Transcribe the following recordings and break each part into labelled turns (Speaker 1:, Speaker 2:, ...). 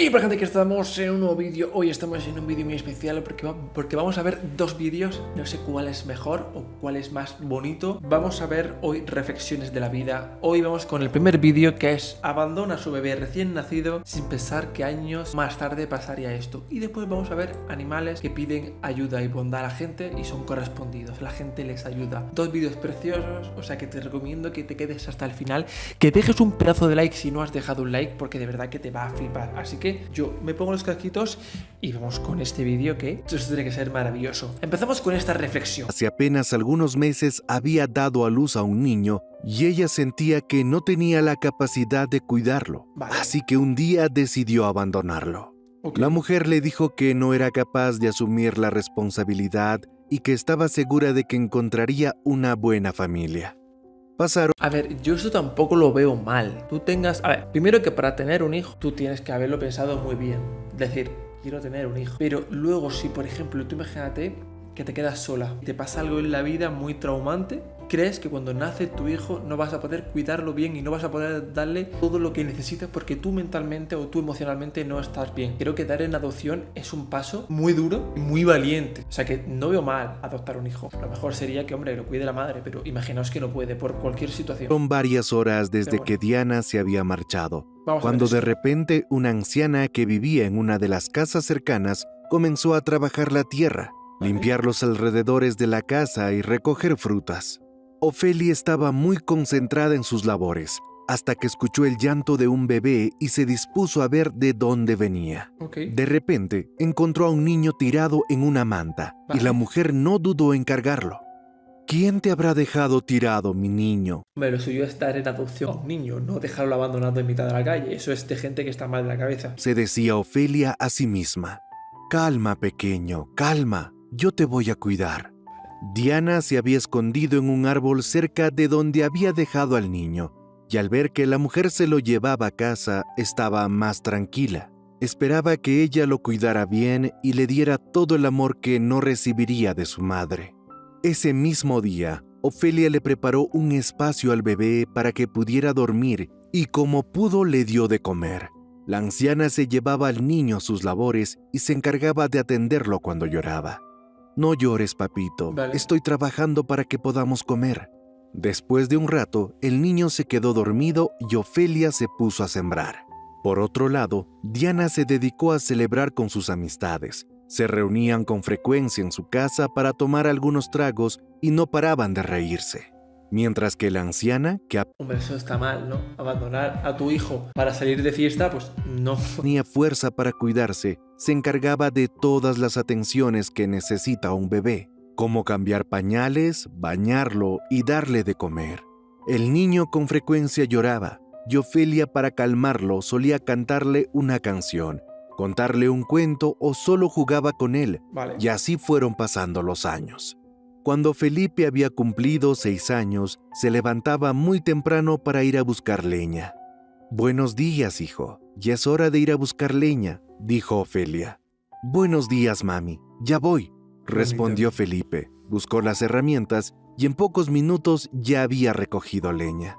Speaker 1: Y por gente que estamos en un nuevo vídeo, hoy estamos en un vídeo muy especial porque, porque vamos a ver dos vídeos, no sé cuál es mejor o cuál es más bonito. Vamos a ver hoy reflexiones de la vida. Hoy vamos con el primer vídeo que es abandona a su bebé recién nacido sin pensar que años más tarde pasaría esto. Y después vamos a ver animales que piden ayuda y bondad a la gente y son correspondidos. La gente les ayuda. Dos vídeos preciosos, o sea que te recomiendo que te quedes hasta el final, que dejes un pedazo de like si no has dejado un like porque de verdad que te va a flipar. Así que yo me pongo los casquitos y vamos con este vídeo que esto tiene que ser maravilloso. Empezamos con esta reflexión.
Speaker 2: Hace apenas algunos meses había dado a luz a un niño y ella sentía que no tenía la capacidad de cuidarlo.
Speaker 1: Vale.
Speaker 2: Así que un día decidió abandonarlo.
Speaker 1: Ok.
Speaker 2: La mujer le dijo que no era capaz de asumir la responsabilidad y que estaba segura de que encontraría una buena familia.
Speaker 1: A ver, yo esto tampoco lo veo mal. Tú tengas... A ver, primero que para tener un hijo, tú tienes que haberlo pensado muy bien. Decir, quiero tener un hijo. Pero luego, si por ejemplo, tú imagínate que te quedas sola, te pasa algo en la vida muy traumante, crees que cuando nace tu hijo no vas a poder cuidarlo bien y no vas a poder darle todo lo que necesita porque tú mentalmente o tú emocionalmente no estás bien. Creo que dar en adopción es un paso muy duro y muy valiente. O sea que no veo mal adoptar un hijo. Lo mejor sería que, hombre, lo cuide la madre, pero imaginaos que no puede por cualquier situación.
Speaker 2: varias horas desde
Speaker 1: bueno.
Speaker 2: que Diana se había marchado,
Speaker 1: Vamos
Speaker 2: cuando de repente una anciana que vivía en una de las casas cercanas comenzó a trabajar la tierra,
Speaker 1: Vale.
Speaker 2: limpiar los alrededores de la casa y recoger frutas. Ofelia estaba muy concentrada en sus labores, hasta que escuchó el llanto de un bebé y se dispuso a ver de dónde venía. De repente encontró a un niño tirado en una manta y la mujer no dudó en cargarlo. ¿Quién te habrá dejado tirado, mi niño?
Speaker 1: Hombre, lo suyo es dar en adopción a un niño, no dejarlo abandonado en mitad de la calle. Eso es de gente que está mal de la cabeza.
Speaker 2: se decía Ofelia a sí misma. Calma, pequeño, calma, yo te voy a cuidar. Diana se había escondido en un árbol cerca de donde había dejado al niño, y al ver que la mujer se lo llevaba a casa, estaba más tranquila. Esperaba que ella lo cuidara bien y le diera todo el amor que no recibiría de su madre. Ese mismo día, Ofelia le preparó un espacio al bebé para que pudiera dormir y como pudo le dio de comer. La anciana se llevaba al niño a sus labores y se encargaba de atenderlo cuando lloraba. No llores, papito.
Speaker 1: Vale.
Speaker 2: Estoy trabajando para que podamos comer. Después de un rato, el niño se quedó dormido y Ofelia se puso a sembrar. Por otro lado, Diana se dedicó a celebrar con sus amistades. Se reunían con frecuencia en su casa para tomar algunos tragos y no paraban de reírse. Mientras que la anciana, que
Speaker 1: Hombre, eso está mal, ¿no? Abandonar a tu hijo para salir de fiesta, pues no.
Speaker 2: tenía fuerza para cuidarse, se encargaba de todas las atenciones que necesita un bebé, como cambiar pañales, bañarlo y darle de comer. El niño con frecuencia lloraba, y Ofelia para calmarlo solía cantarle una canción, contarle un cuento o solo jugaba con él,
Speaker 1: Vale.
Speaker 2: y así fueron pasando los años. Cuando Felipe había cumplido seis años, se levantaba muy temprano para ir a buscar leña. Buenos días, hijo. Ya es hora de ir a buscar leña, dijo Ofelia. Buenos días, mami. Ya voy, respondió Felipe. Buscó las herramientas y en pocos minutos ya había recogido leña.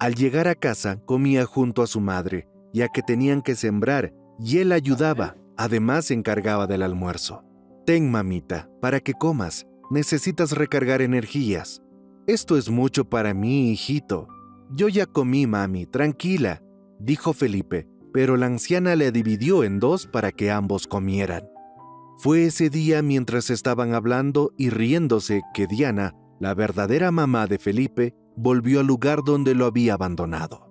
Speaker 2: Al llegar a casa, comía junto a su madre, ya que tenían que sembrar, y él ayudaba. Además, se encargaba del almuerzo. Ten, mamita, para que comas. Necesitas recargar energías. Esto es mucho para mí, hijito. Yo ya comí, mami, tranquila, dijo Felipe, pero la anciana le dividió en dos para que ambos comieran. Fue ese día mientras estaban hablando y riéndose que Diana, la verdadera mamá de Felipe, volvió al lugar donde lo había abandonado.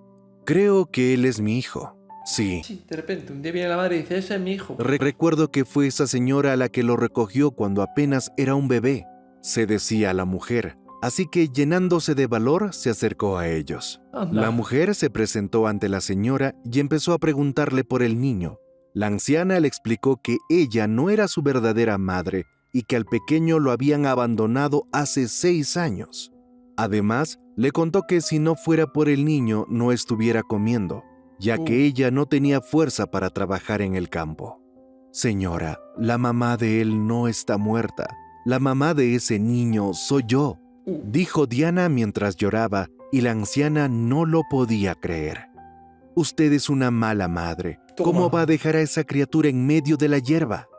Speaker 2: Creo que él es mi hijo. Sí.
Speaker 1: Sí, de repente, un día viene la madre y dice, ese es mi hijo.
Speaker 2: Re- recuerdo que fue esa señora la que lo recogió cuando apenas era un bebé, se decía la mujer, así que llenándose de valor se acercó a ellos.
Speaker 1: Anda.
Speaker 2: La mujer se presentó ante la señora y empezó a preguntarle por el niño. La anciana le explicó que ella no era su verdadera madre y que al pequeño lo habían abandonado hace seis años. Además, le contó que si no fuera por el niño no estuviera comiendo, ya que
Speaker 1: Uh.
Speaker 2: ella no tenía fuerza para trabajar en el campo. Señora, la mamá de él no está muerta. La mamá de ese niño soy yo, dijo Diana mientras lloraba y la anciana no lo podía creer. Usted es una mala madre, ¿Cómo va a dejar a esa criatura en medio de la hierba?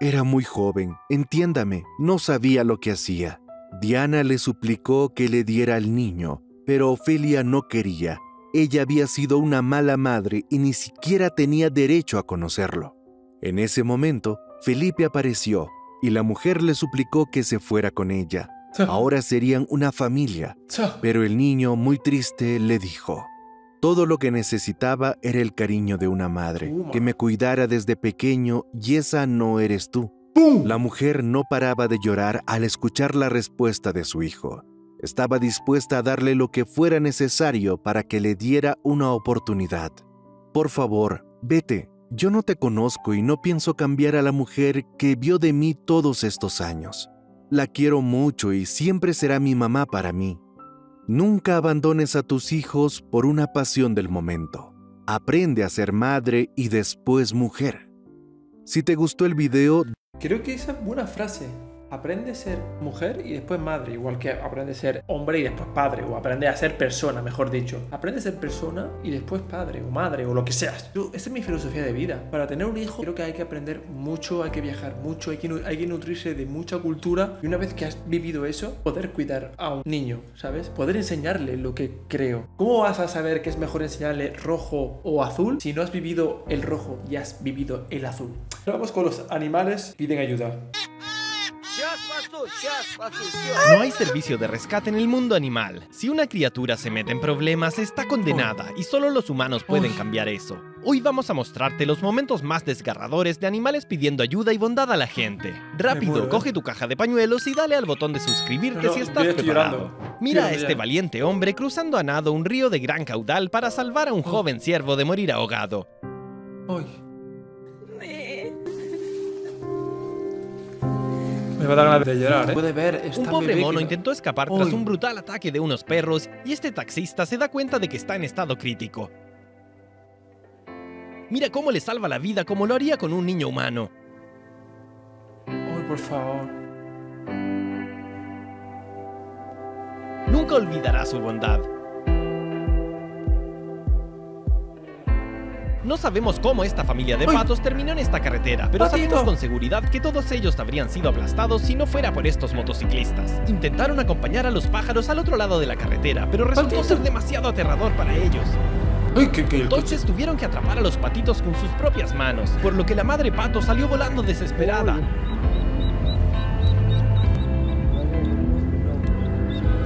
Speaker 2: Era muy joven, entiéndame, no sabía lo que hacía. Diana le suplicó que le diera al niño, pero Ofelia no quería. Ella había sido una mala madre y ni siquiera tenía derecho a conocerlo. En ese momento, Felipe apareció y la mujer le suplicó que se fuera con ella. Ahora serían una familia, pero el niño, muy triste, le dijo, todo lo que necesitaba era el cariño de una madre, que me cuidara desde pequeño y esa no eres tú.
Speaker 1: ¡Pum!
Speaker 2: La mujer no paraba de llorar al escuchar la respuesta de su hijo. Estaba dispuesta a darle lo que fuera necesario para que le diera una oportunidad. Por favor, vete. Yo no te conozco y no pienso cambiar a la mujer que vio de mí todos estos años. La quiero mucho y siempre será mi mamá para mí. Nunca abandones a tus hijos por una pasión del momento. Aprende a ser madre y después mujer. Si te gustó el video,
Speaker 1: Creo que esa es buena frase. Aprende a ser mujer y después madre, igual que aprende a ser hombre y después padre, o aprende a ser persona, mejor dicho. Aprende a ser persona y después padre o madre o lo que seas. Yo, esa es mi filosofía de vida. Para tener un hijo, creo que hay que aprender mucho, hay que viajar mucho, hay que, hay que nutrirse de mucha cultura y una vez que has vivido eso, poder cuidar a un niño, ¿sabes? Poder enseñarle lo que creo. ¿Cómo vas a saber que es mejor enseñarle rojo o azul si no has vivido el rojo y has vivido el azul? Vamos con los animales, piden ayuda.
Speaker 3: No hay servicio de rescate en el mundo animal. Si una criatura se mete en problemas, está condenada y solo los humanos pueden cambiar eso. Hoy vamos a mostrarte los momentos más desgarradores de animales pidiendo ayuda y bondad a la gente. Rápido,
Speaker 1: ¿eh?
Speaker 3: coge tu caja de pañuelos y dale al botón de suscribirte si estás preparado. Mira a este valiente hombre cruzando a nado un río de gran caudal para salvar a un joven ciervo de morir ahogado.
Speaker 1: Me va a dar ganas de llorar, ¿eh? Puede ver, está
Speaker 3: Un pobre mono
Speaker 1: que-
Speaker 3: intentó escapar tras
Speaker 1: Uy.
Speaker 3: un brutal ataque de unos perros y este taxista se da cuenta de que está en estado crítico. Mira cómo le salva la vida como lo haría con un niño humano.
Speaker 1: Ay, por favor.
Speaker 3: Nunca olvidará su bondad. No sabemos cómo esta familia de patos terminó en esta carretera, pero
Speaker 1: ¡Patito!
Speaker 3: sabemos con seguridad que todos ellos habrían sido aplastados si no fuera por estos motociclistas. Intentaron acompañar a los pájaros al otro lado de la carretera, pero resultó
Speaker 1: ¡Patito!
Speaker 3: ser demasiado aterrador para ellos.
Speaker 1: Ay, coche.
Speaker 3: Entonces tuvieron que atrapar a los patitos con sus propias manos, por lo que la madre pato salió volando desesperada.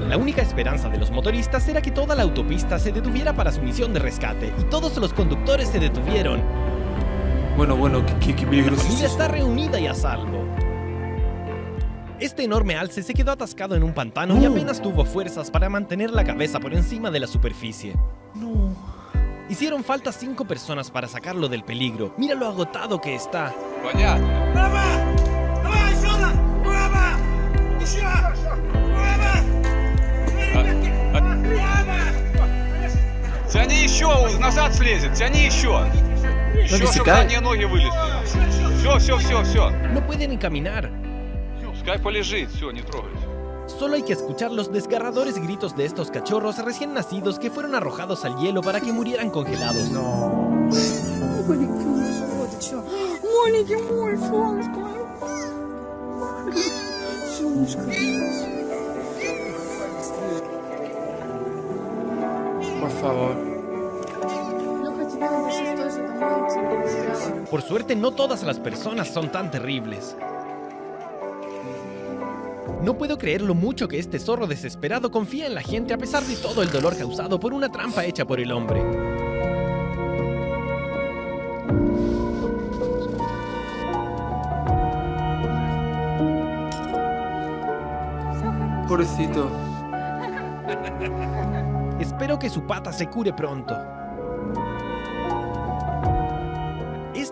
Speaker 3: La única esperanza de los motoristas era que toda la autopista se detuviera para su misión de rescate y todos los conductores se detuvieron.
Speaker 1: Bueno, bueno, qué, qué
Speaker 3: La familia está reunida y a salvo. Este enorme alce se quedó atascado en un pantano y
Speaker 1: uh.
Speaker 3: apenas tuvo fuerzas para mantener la cabeza por encima de la superficie.
Speaker 1: No.
Speaker 3: Hicieron falta cinco personas para sacarlo del peligro. Mira lo agotado que está.
Speaker 4: ¡Vaya!
Speaker 5: Тяни еще, назад слезет, тяни еще. Еще,
Speaker 1: если
Speaker 5: чтобы
Speaker 1: кай-
Speaker 5: задние ноги вылезли. Все, все, все, все.
Speaker 3: No puede ni caminar.
Speaker 5: Пускай полежит, все, не трогайте.
Speaker 3: Solo hay que escuchar los desgarradores gritos de estos cachorros recién nacidos que fueron arrojados al hielo para que murieran congelados.
Speaker 1: No.
Speaker 6: Вот ты чё? Маленький мой, солнышко мое. Солнышко.
Speaker 1: Por favor.
Speaker 3: Por suerte no todas las personas son tan terribles. No puedo creer lo mucho que este zorro desesperado confía en la gente a pesar de todo el dolor causado por una trampa hecha por el hombre.
Speaker 1: Pobrecito.
Speaker 3: Espero que su pata se cure pronto.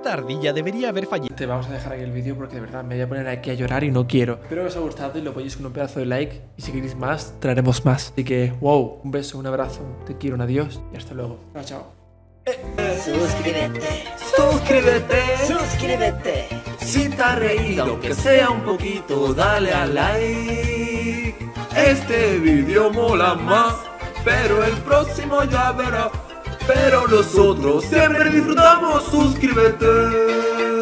Speaker 3: Esta ardilla debería haber fallecido.
Speaker 1: Te vamos a dejar aquí el vídeo porque de verdad me voy a poner aquí a llorar y no quiero. Espero que os haya gustado y lo apoyéis con un pedazo de like. Y si queréis más, traeremos más. Así que, wow, un beso, un abrazo, te quiero, un adiós y hasta luego. Chao, chao.
Speaker 7: Suscríbete, suscríbete, suscríbete. Si te has reído, aunque sea un poquito, dale a like. Este vídeo mola más, pero el próximo ya verás. Pero nosotros siempre disfrutamos. Suscríbete.